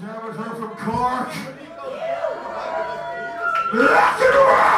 Damage from Cork. Rock and roll!